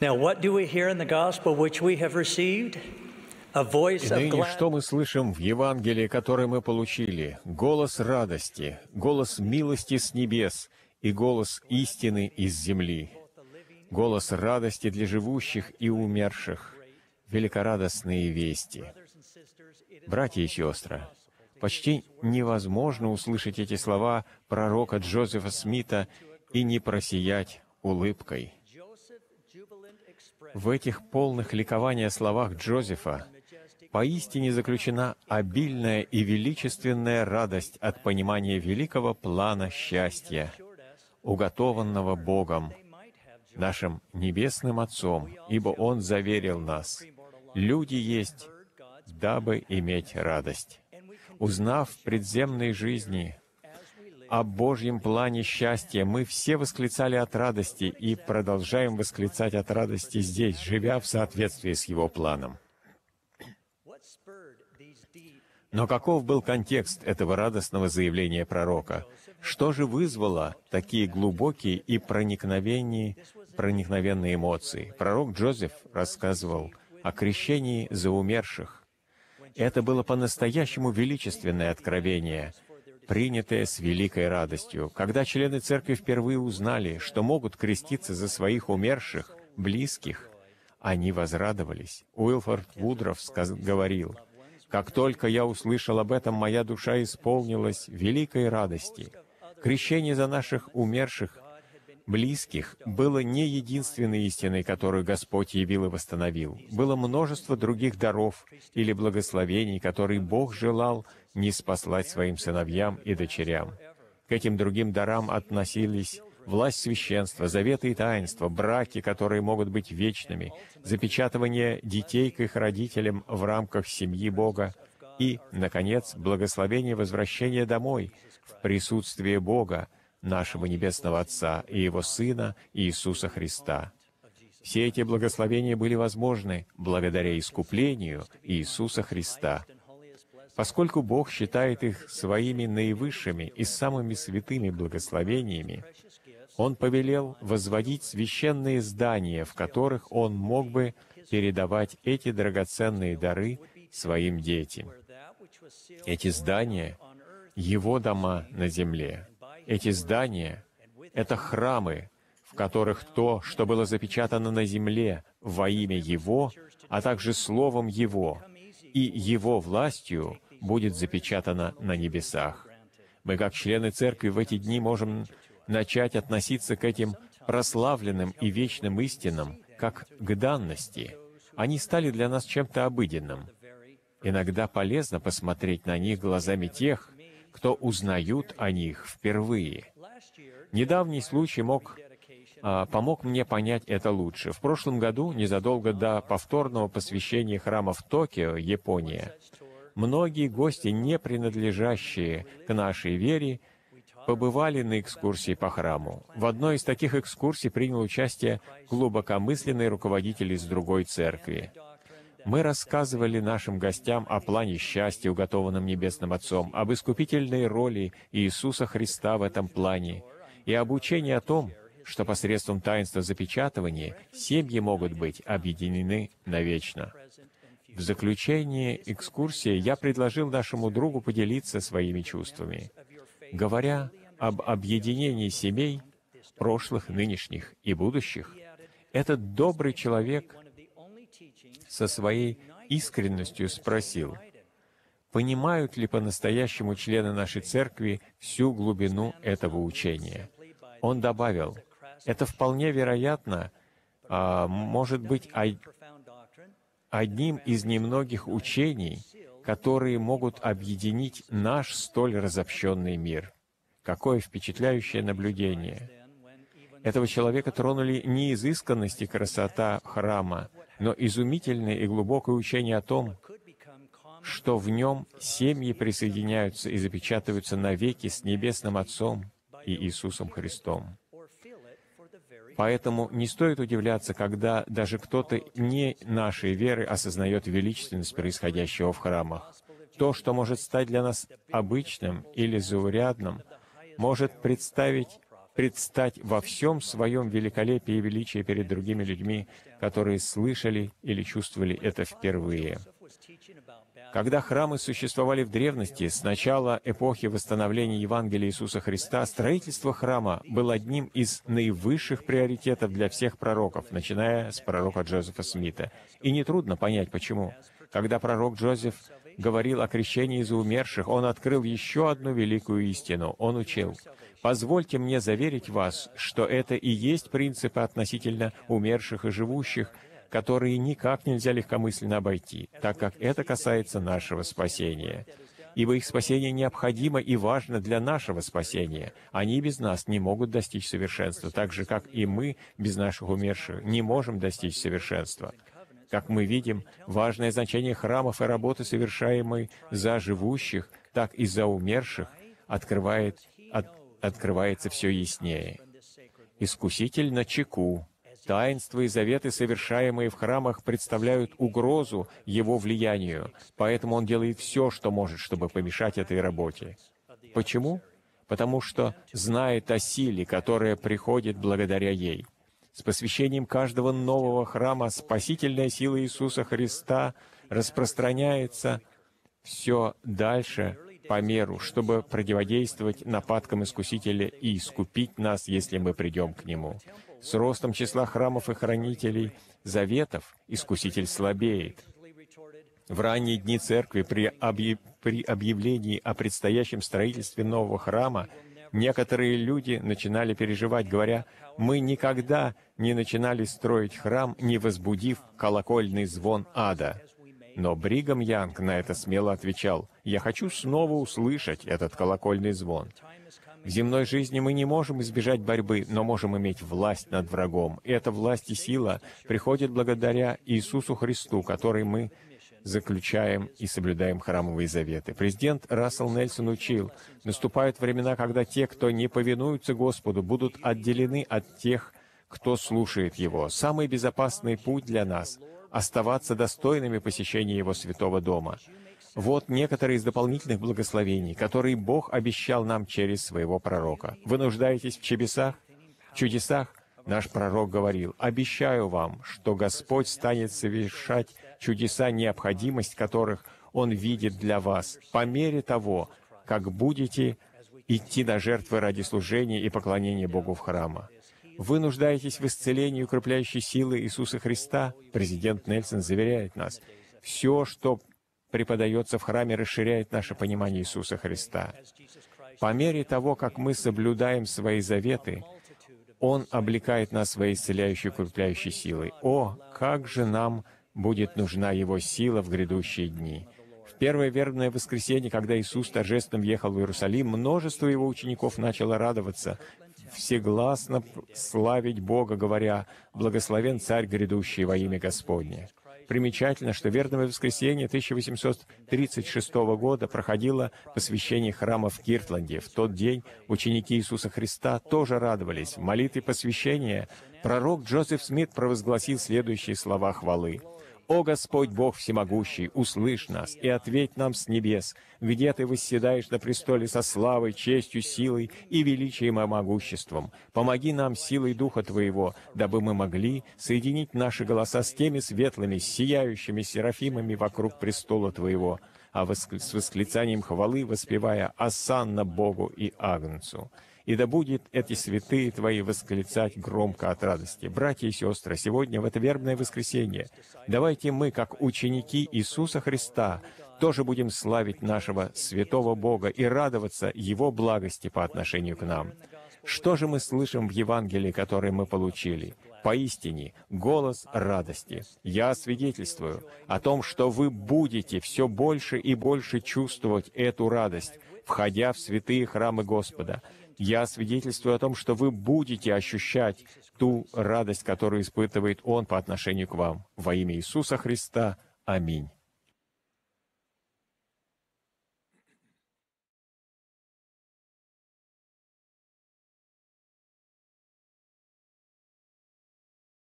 Now, what do we hear in the gospel which we have received? A voice И ныне что мы слышим в Евангелии, которое мы получили? Голос радости, голос милости с небес и голос истины из земли. Голос радости для живущих и умерших. Великорадостные вести. Братья и сестры, почти невозможно услышать эти слова пророка Джозефа Смита и не просиять улыбкой. В этих полных ликования словах Джозефа поистине заключена обильная и величественная радость от понимания великого плана счастья, уготованного Богом, нашим Небесным Отцом, ибо Он заверил нас, «Люди есть, дабы иметь радость». Узнав в предземной жизни о Божьем плане счастья, мы все восклицали от радости и продолжаем восклицать от радости здесь, живя в соответствии с Его планом. Но каков был контекст этого радостного заявления пророка? Что же вызвало такие глубокие и проникновенные, проникновенные эмоции? Пророк Джозеф рассказывал о крещении за умерших. Это было по-настоящему величественное откровение, принятое с великой радостью. Когда члены церкви впервые узнали, что могут креститься за своих умерших, близких, они возрадовались. Уилфорд Вудров говорил, «Как только я услышал об этом, моя душа исполнилась великой радости. Крещение за наших умерших близких было не единственной истиной, которую Господь явил и восстановил. Было множество других даров или благословений, которые Бог желал не спаслать своим сыновьям и дочерям. К этим другим дарам относились власть священства, заветы и таинства, браки, которые могут быть вечными, запечатывание детей к их родителям в рамках семьи Бога и, наконец, благословение возвращения домой в присутствие Бога, нашего Небесного Отца и Его Сына Иисуса Христа. Все эти благословения были возможны благодаря искуплению Иисуса Христа. Поскольку Бог считает их своими наивысшими и самыми святыми благословениями, Он повелел возводить священные здания, в которых Он мог бы передавать эти драгоценные дары своим детям. Эти здания — Его дома на земле. Эти здания — это храмы, в которых то, что было запечатано на земле во имя Его, а также Словом Его и Его властью, будет запечатано на небесах. Мы, как члены Церкви, в эти дни можем начать относиться к этим прославленным и вечным истинам как к данности. Они стали для нас чем-то обыденным. Иногда полезно посмотреть на них глазами тех, кто узнают о них впервые. Недавний случай мог, а, помог мне понять это лучше. В прошлом году, незадолго до повторного посвящения храма в Токио, Япония, многие гости, не принадлежащие к нашей вере, побывали на экскурсии по храму. В одной из таких экскурсий принял участие глубокомысленный руководитель из другой церкви. Мы рассказывали нашим гостям о плане счастья, уготованном Небесным Отцом, об искупительной роли Иисуса Христа в этом плане и об учении о том, что посредством таинства запечатывания семьи могут быть объединены навечно. В заключение экскурсии я предложил нашему другу поделиться своими чувствами. Говоря об объединении семей, прошлых, нынешних и будущих, этот добрый человек со своей искренностью спросил, понимают ли по-настоящему члены нашей церкви всю глубину этого учения. Он добавил, это вполне вероятно, а, может быть, одним из немногих учений, которые могут объединить наш столь разобщенный мир. Какое впечатляющее наблюдение! Этого человека тронули не изысканность и красота храма, но изумительное и глубокое учение о том, что в нем семьи присоединяются и запечатываются навеки с Небесным Отцом и Иисусом Христом. Поэтому не стоит удивляться, когда даже кто-то не нашей веры осознает величественность происходящего в храмах. То, что может стать для нас обычным или заурядным, может представить предстать во всем своем великолепии и величии перед другими людьми, которые слышали или чувствовали это впервые. Когда храмы существовали в древности, с начала эпохи восстановления Евангелия Иисуса Христа, строительство храма было одним из наивысших приоритетов для всех пророков, начиная с пророка Джозефа Смита. И нетрудно понять, почему. Когда пророк Джозеф говорил о крещении из умерших, он открыл еще одну великую истину. Он учил, «Позвольте мне заверить вас, что это и есть принципы относительно умерших и живущих, которые никак нельзя легкомысленно обойти, так как это касается нашего спасения. Ибо их спасение необходимо и важно для нашего спасения. Они без нас не могут достичь совершенства, так же, как и мы без наших умерших не можем достичь совершенства. Как мы видим, важное значение храмов и работы, совершаемой за живущих, так и за умерших, открывает, от, открывается все яснее. Искуситель на чеку, Таинства и заветы, совершаемые в храмах, представляют угрозу его влиянию, поэтому он делает все, что может, чтобы помешать этой работе. Почему? Потому что знает о силе, которая приходит благодаря ей. С посвящением каждого нового храма спасительная сила Иисуса Христа распространяется все дальше по меру, чтобы противодействовать нападкам Искусителя и искупить нас, если мы придем к Нему. С ростом числа храмов и хранителей заветов Искуситель слабеет. В ранние дни церкви при, объ... при объявлении о предстоящем строительстве нового храма некоторые люди начинали переживать, говоря, «Мы никогда не начинали строить храм, не возбудив колокольный звон ада». Но Бригам Янг на это смело отвечал, «Я хочу снова услышать этот колокольный звон». В земной жизни мы не можем избежать борьбы, но можем иметь власть над врагом. И эта власть и сила приходит благодаря Иисусу Христу, который мы заключаем и соблюдаем храмовые заветы. Президент Рассел Нельсон учил, наступают времена, когда те, кто не повинуются Господу, будут отделены от тех, кто слушает Его. Самый безопасный путь для нас — оставаться достойными посещения Его святого дома. Вот некоторые из дополнительных благословений, которые Бог обещал нам через своего пророка. Вы нуждаетесь в чудесах? В чудесах? Наш пророк говорил, «Обещаю вам, что Господь станет совершать чудеса, необходимость которых Он видит для вас, по мере того, как будете идти на жертвы ради служения и поклонения Богу в храма. Вы нуждаетесь в исцелении укрепляющей силы Иисуса Христа? Президент Нельсон заверяет нас. Все, что преподается в храме, расширяет наше понимание Иисуса Христа. По мере того, как мы соблюдаем свои заветы, Он облекает нас своей исцеляющей, укрепляющей силой. О, как же нам будет нужна Его сила в грядущие дни! В первое вербное воскресенье, когда Иисус торжественно въехал в Иерусалим, множество Его учеников начало радоваться, всегласно славить Бога, говоря, «Благословен Царь грядущий во имя Господне». Примечательно, что Верное воскресенье 1836 года проходило посвящение храма в Киртланде. В тот день ученики Иисуса Христа тоже радовались. В молитве посвящения пророк Джозеф Смит провозгласил следующие слова хвалы. «О Господь Бог Всемогущий, услышь нас и ответь нам с небес, где Ты восседаешь на престоле со славой, честью, силой и величием и могуществом. Помоги нам силой Духа Твоего, дабы мы могли соединить наши голоса с теми светлыми, сияющими серафимами вокруг престола Твоего, а с восклицанием хвалы воспевая «Асанна Богу и Агнцу» и да будет эти святые Твои восклицать громко от радости. Братья и сестры, сегодня, в это вербное воскресенье, давайте мы, как ученики Иисуса Христа, тоже будем славить нашего святого Бога и радоваться Его благости по отношению к нам. Что же мы слышим в Евангелии, которое мы получили? Поистине, голос радости. Я свидетельствую о том, что вы будете все больше и больше чувствовать эту радость, входя в святые храмы Господа, я свидетельствую о том, что вы будете ощущать ту радость, которую испытывает Он по отношению к вам. Во имя Иисуса Христа. Аминь.